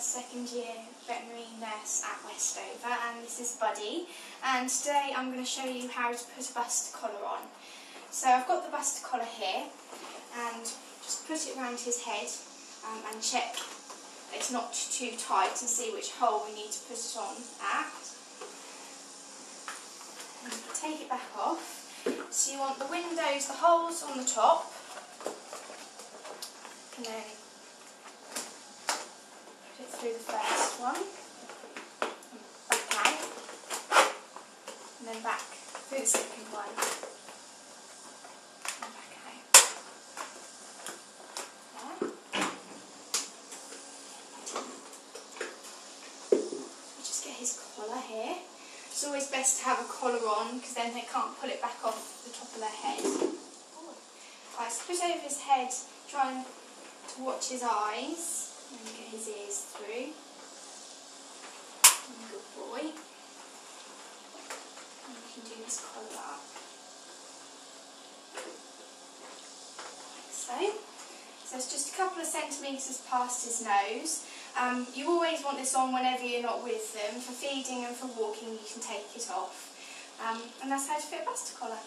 second year veterinary nurse at Westover and this is Buddy and today I'm going to show you how to put a buster collar on. So I've got the buster collar here and just put it around his head um, and check it's not too tight and see which hole we need to put it on at. And take it back off. So you want the windows, the holes on the top and then through the first one, out, and then back through the second one, just get his collar here. It's always best to have a collar on because then they can't pull it back off the top of their head. Right, so put over his head, trying to watch his eyes and get his ears through. Good boy. And you can do this collar up. Like so. So it's just a couple of centimetres past his nose. Um, you always want this on whenever you're not with them. For feeding and for walking you can take it off. Um, and that's how to fit a buster collar.